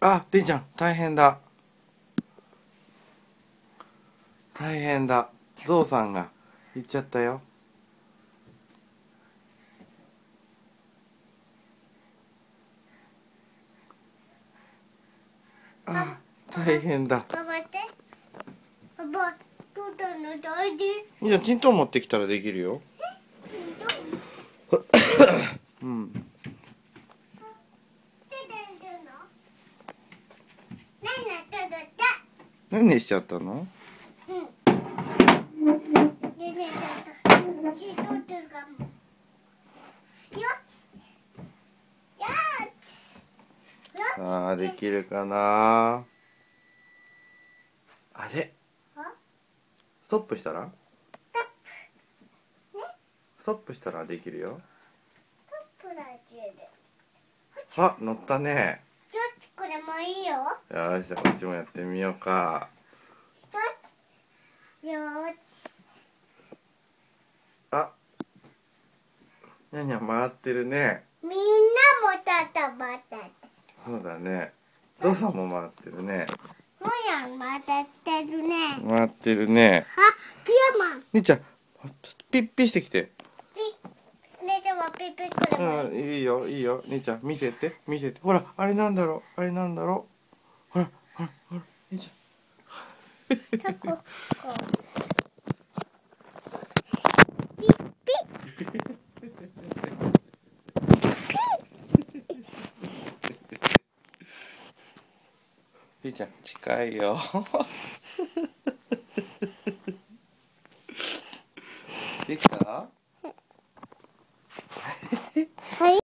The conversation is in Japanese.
あでんちゃん大変だ。大変だ。ゾウさんが行っちゃったよ。あ大変だ。パパって。パパどうしたの大事。じゃあチントン持ってきたらできるよ。うん手でるの何なっただった何でしちゃったの？うん。ねえねえちょっと血取ってるかもよっよっあーできるかなあれストップしたらタップねストップしたらできるよタップだけであ乗ったねよよしこっちもやってみようか。よし。あにゃんにゃん回ってるね。みんなもたたまた。そうだね。ゾウさんも回ってるね。もやまたってるね。回ってるね。あピアマン。兄ちゃんピッピしてきて。ピねちゃんはピピクルマうんいいよいいよ。兄ちゃん見せて見せて。ほらあれなんだろうあれなんだろうほらほらほらよいしょピッピッピちゃん近いよできたはい